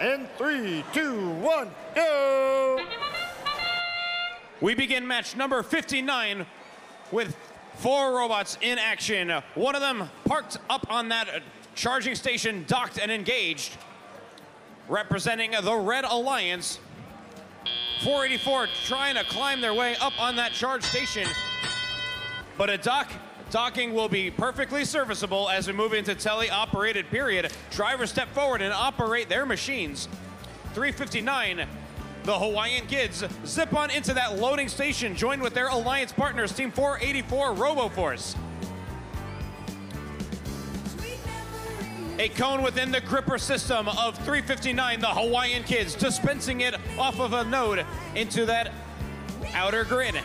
In three, two, one, go! We begin match number 59 with four robots in action. One of them parked up on that charging station, docked and engaged. Representing the Red Alliance. 484 trying to climb their way up on that charge station. But a dock Docking will be perfectly serviceable as we move into tele-operated period. Drivers step forward and operate their machines. 359, the Hawaiian Kids zip on into that loading station, joined with their alliance partners, Team 484 RoboForce. A cone within the gripper system of 359, the Hawaiian Kids, dispensing it off of a node into that outer grid.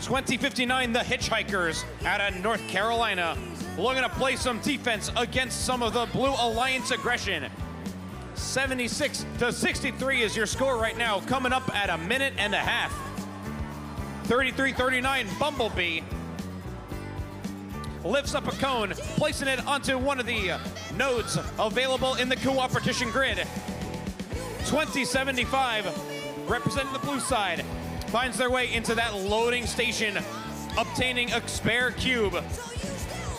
2059, the Hitchhikers out of North Carolina, looking to play some defense against some of the Blue Alliance aggression. 76 to 63 is your score right now, coming up at a minute and a half. 33-39, Bumblebee lifts up a cone, placing it onto one of the nodes available in the cooperation grid. 2075, representing the blue side, finds their way into that loading station, obtaining a spare cube,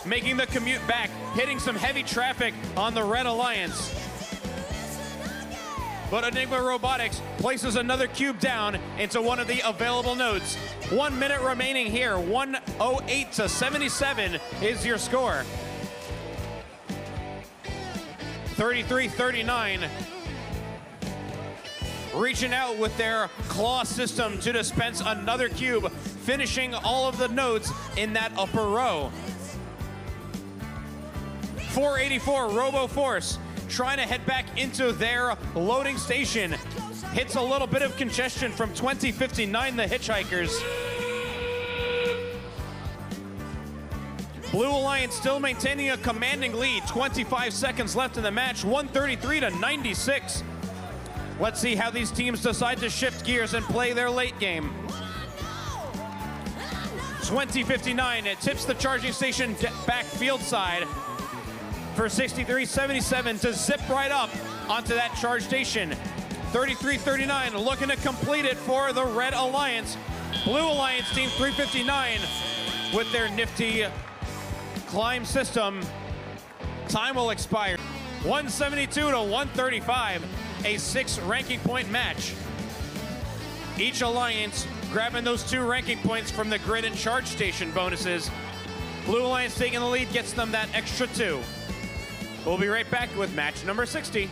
making the commute back, hitting some heavy traffic on the Red Alliance. But Enigma Robotics places another cube down into one of the available nodes. One minute remaining here, 108 to 77 is your score. 33-39 reaching out with their claw system to dispense another cube, finishing all of the nodes in that upper row. 484 Robo Force trying to head back into their loading station. Hits a little bit of congestion from 2059, the Hitchhikers. Blue Alliance still maintaining a commanding lead. 25 seconds left in the match, 133 to 96. Let's see how these teams decide to shift gears and play their late game. 2059, it tips the charging station back field side for 63.77 to zip right up onto that charge station. 33.39 looking to complete it for the Red Alliance. Blue Alliance team 359 with their nifty climb system. Time will expire. 172 to 135 a six ranking point match. Each alliance grabbing those two ranking points from the grid and charge station bonuses. Blue Alliance taking the lead gets them that extra two. We'll be right back with match number 60.